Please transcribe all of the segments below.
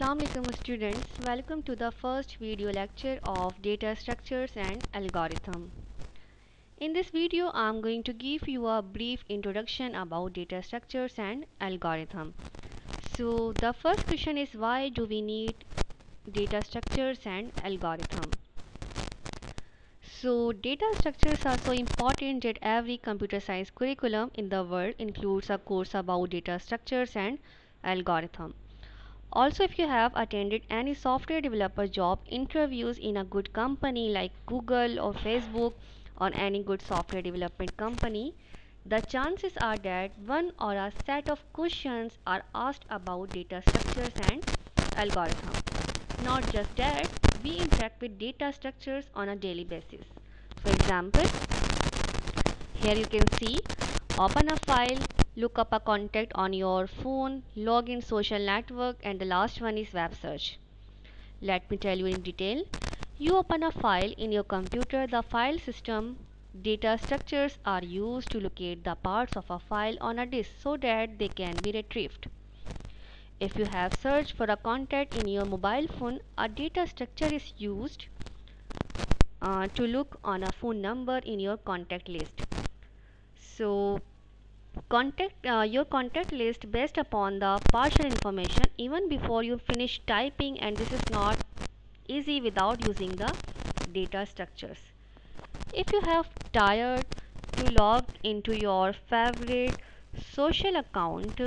Assalamualaikum students. Welcome to the first video lecture of data structures and algorithm. In this video I'm going to give you a brief introduction about data structures and algorithm. So the first question is why do we need data structures and algorithm? So data structures are so important that every computer science curriculum in the world includes a course about data structures and algorithm also, if you have attended any software developer job interviews in a good company like Google or Facebook or any good software development company, the chances are that one or a set of questions are asked about data structures and algorithm. Not just that, we interact with data structures on a daily basis. For example, here you can see open a file look up a contact on your phone, log in social network and the last one is web search. Let me tell you in detail. You open a file in your computer, the file system data structures are used to locate the parts of a file on a disk so that they can be retrieved. If you have searched for a contact in your mobile phone, a data structure is used uh, to look on a phone number in your contact list. So contact uh, your contact list based upon the partial information even before you finish typing and this is not easy without using the data structures. If you have tired to log into your favorite social account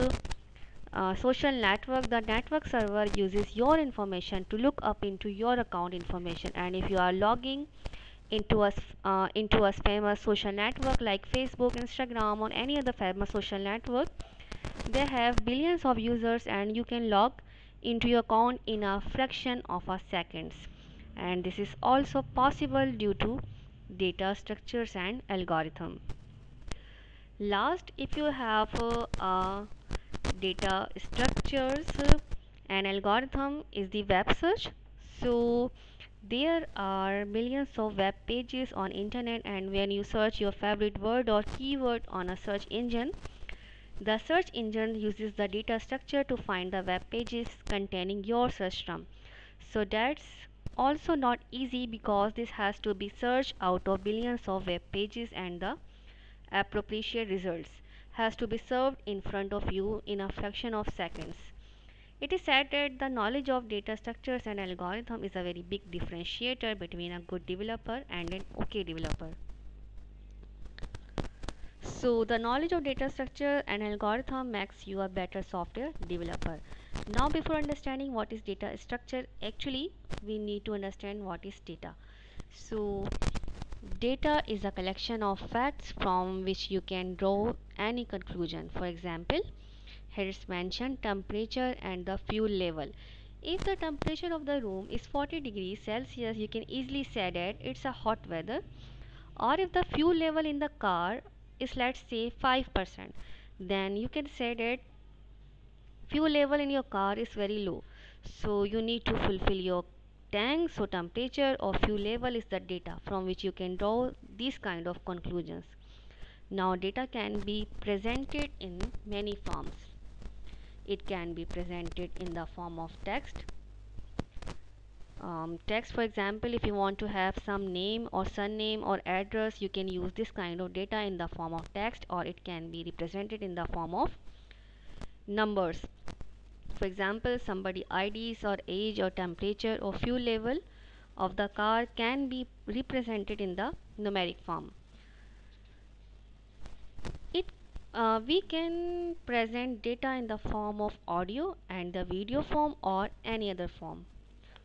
uh, social network the network server uses your information to look up into your account information and if you are logging into a uh, into a famous social network like Facebook, Instagram or any other famous social network. They have billions of users and you can log into your account in a fraction of a seconds. And this is also possible due to data structures and algorithm. Last if you have uh, uh, data structures uh, and algorithm is the web search. So there are millions of web pages on internet and when you search your favorite word or keyword on a search engine the search engine uses the data structure to find the web pages containing your search term. So that's also not easy because this has to be searched out of billions of web pages and the appropriate results has to be served in front of you in a fraction of seconds it is said that the knowledge of data structures and algorithm is a very big differentiator between a good developer and an okay developer. So the knowledge of data structure and algorithm makes you a better software developer. Now before understanding what is data structure, actually we need to understand what is data. So data is a collection of facts from which you can draw any conclusion. For example, here is mentioned temperature and the fuel level. If the temperature of the room is 40 degrees celsius you can easily say that it's a hot weather. Or if the fuel level in the car is let's say 5% then you can say that fuel level in your car is very low. So you need to fulfill your tank. So temperature or fuel level is the data from which you can draw these kind of conclusions. Now data can be presented in many forms it can be presented in the form of text. Um, text for example if you want to have some name or surname or address you can use this kind of data in the form of text or it can be represented in the form of numbers. For example somebody IDs or age or temperature or fuel level of the car can be represented in the numeric form it uh, we can present data in the form of audio and the video form or any other form.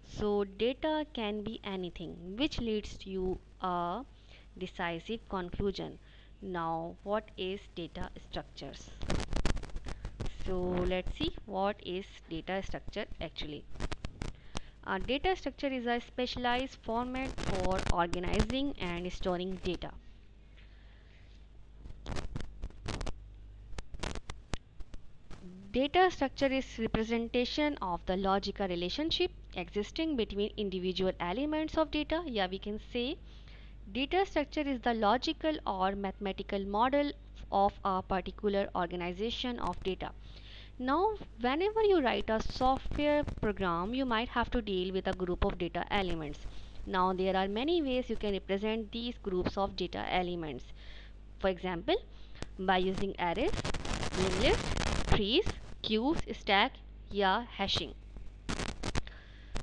So data can be anything which leads to you a decisive conclusion. Now what is data structures? So let's see what is data structure actually. A data structure is a specialized format for organizing and storing data Data structure is representation of the logical relationship existing between individual elements of data. Yeah, we can say data structure is the logical or mathematical model of a particular organization of data. now whenever you write a software program you might have to deal with a group of data elements now there are many ways you can represent these groups of data elements for example by using arrays linked list trees queues stack yeah hashing.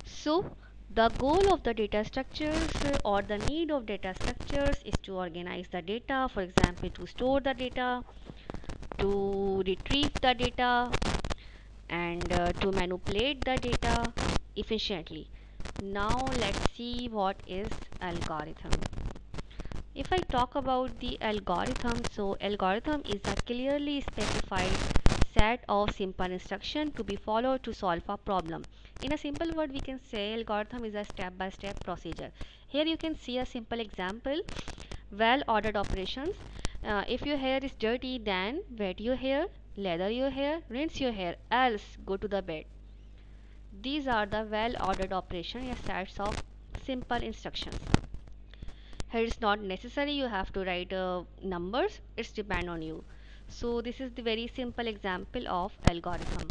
So the goal of the data structures or the need of data structures is to organize the data for example to store the data to retrieve the data and uh, to manipulate the data efficiently. Now let's see what is algorithm. If I talk about the algorithm so algorithm is a clearly specified set of simple instruction to be followed to solve a problem. In a simple word we can say algorithm is a step-by-step -step procedure. Here you can see a simple example. Well ordered operations. Uh, if your hair is dirty then wet your hair lather your hair rinse your hair else go to the bed. These are the well ordered operation a sets of simple instructions. Here it's not necessary you have to write uh, numbers. It's depend on you so this is the very simple example of algorithm.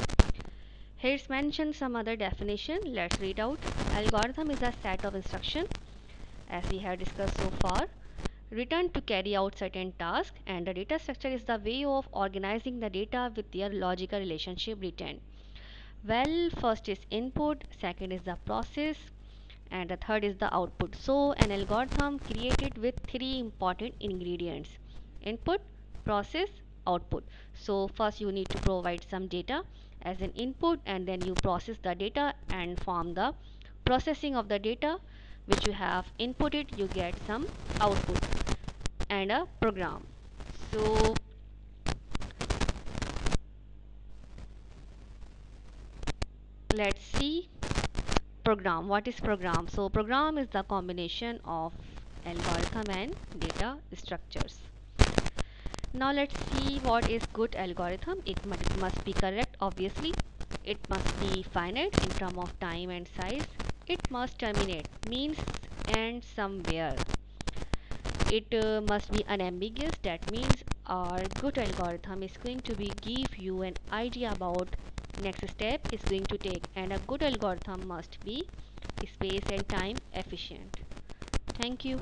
Here's mentioned some other definition. Let's read out. Algorithm is a set of instruction as we have discussed so far written to carry out certain tasks and the data structure is the way of organizing the data with their logical relationship written. Well first is input second is the process and the third is the output. So an algorithm created with three important ingredients input process output. So first you need to provide some data as an input and then you process the data and from the processing of the data which you have inputted you get some output and a program. So let's see program. What is program? So program is the combination of algorithm and data structures now let's see what is good algorithm. It must be correct obviously. It must be finite in term of time and size. It must terminate means end somewhere. It uh, must be unambiguous. That means our good algorithm is going to be give you an idea about next step is going to take and a good algorithm must be space and time efficient. Thank you